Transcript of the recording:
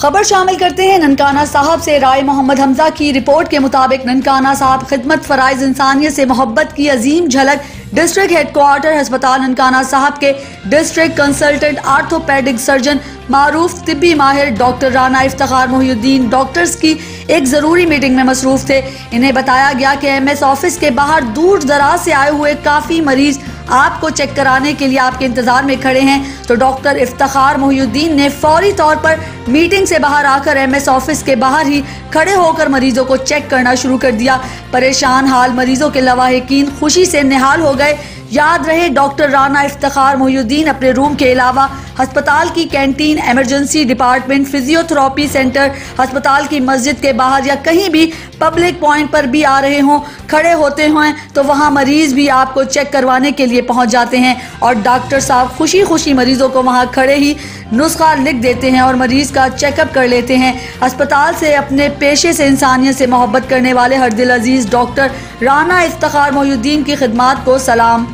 खबर शामिल करते हैं, ननकाना साहब से राय मोहम्मद हमजा की रिपोर्ट के मुताबिक ननकाना साहब खिदमत फ़राइज इंसानियत से मोहब्बत की अजीम झलक डिस्ट्रिक्ट हेडक्वार्टर अस्पताल ननकाना साहब के डिस्ट्रिक्ट कंसल्टेंट आर्थोपेडिक सर्जन मारूफ तिब्बी माहिर डॉक्टर राना इफ्तार मोहुद्दीन डॉक्टर्स की एक ज़रूरी मीटिंग में मसरूफ थे। इन्हें बताया गया कि एम एस ऑफ़िस के बाहर दूर दराज से आए हुए काफ़ी मरीज़ आपको चेक कराने के लिए आपके इंतज़ार में खड़े हैं। तो डॉक्टर इफ्तार मोहुद्दीन ने फौरी तौर पर मीटिंग से बाहर आकर एमएस ऑफ़िस के बाहर ही खड़े होकर मरीजों को चेक करना शुरू कर दिया। परेशान हाल मरीजों के लवाहकिन खुशी से निहाल हो गए। याद रहे, डॉक्टर राना इफ्तार मोहुद्दीन अपने रूम के अलावा अस्पताल की canteen emergency department physiotherapy centre अस्पताल की मस्जिद के बाहर या कहीं भी पब्लिक पॉइंट पर भी आ रहे हों, खड़े होते हैं तो वहाँ मरीज़ भी आपको चेक करवाने के लिए पहुँच जाते हैं और डॉक्टर साहब खुशी खुशी मरीजों को वहाँ खड़े ही नुस्खा लिख देते हैं और मरीज़ का चेकअप कर लेते हैं। अस्पताल से अपने पेशे से इंसानियत से मोहब्बत करने वाले हर दिल अज़ीज़ डॉक्टर राना इफ्तार मोहुद्दीन की खिदमत को सलाम।